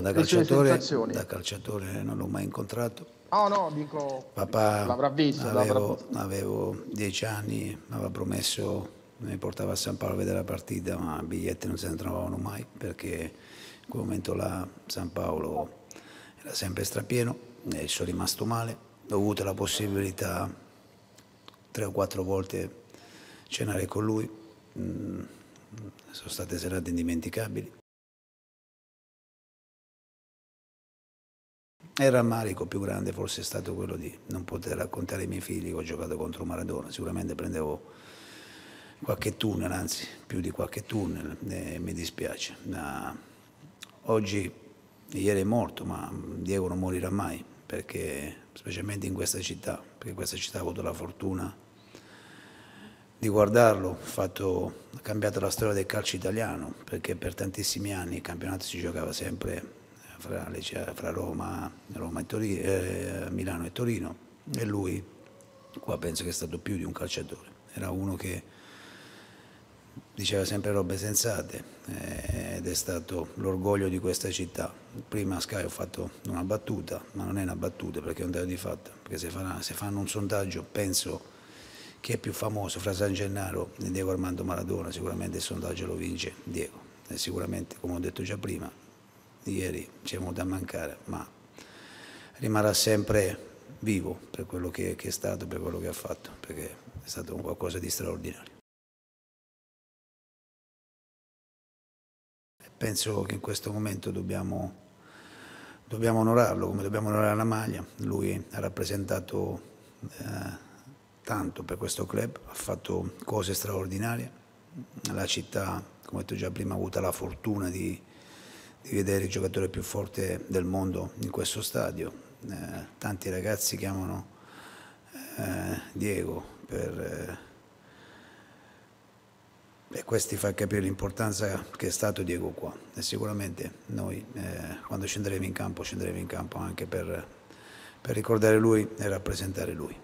Da calciatore, da calciatore non l'ho mai incontrato. Oh no, dico, Papà l'avrà visto, l'avrà avevo, visto. avevo dieci anni, mi aveva promesso, mi portava a San Paolo a vedere la partita, ma i biglietti non se ne trovavano mai perché in quel momento là San Paolo era sempre strapieno e sono rimasto male. Ho avuto la possibilità tre o quattro volte cenare con lui, Mm, sono state serate indimenticabili. Il rammarico più grande forse è stato quello di non poter raccontare ai miei figli che ho giocato contro Maradona. Sicuramente prendevo qualche tunnel, anzi più di qualche tunnel, e mi dispiace. Ma oggi, ieri è morto, ma Diego non morirà mai, perché specialmente in questa città, perché questa città ha avuto la fortuna di guardarlo, ha cambiato la storia del calcio italiano, perché per tantissimi anni il campionato si giocava sempre fra, fra Roma, Roma e Torino, eh, Milano e Torino, e lui qua penso che è stato più di un calciatore, era uno che diceva sempre robe sensate eh, ed è stato l'orgoglio di questa città. Prima a Sky ho fatto una battuta, ma non è una battuta perché è un dato di fatto, perché se, farà- se fanno un sondaggio penso chi è più famoso fra San Gennaro e Diego Armando Maradona, sicuramente il sondaggio lo vince Diego. E sicuramente, come ho detto già prima, ieri ci è venuto a mancare, ma rimarrà sempre vivo per quello che, che è stato, per quello che ha fatto, perché è stato qualcosa di straordinario. Penso che in questo momento dobbiamo, dobbiamo onorarlo, come dobbiamo onorare la maglia. Lui ha rappresentato eh, tanto per questo club, ha fatto cose straordinarie. La città, come ho detto già prima, ha avuto la fortuna di, di vedere il giocatore più forte del mondo in questo stadio. Eh, tanti ragazzi chiamano eh, Diego per... eh, e questo fa capire l'importanza che è stato Diego qua. E sicuramente noi eh, quando scenderemo in campo, scenderemo in campo anche per, per ricordare lui e rappresentare lui.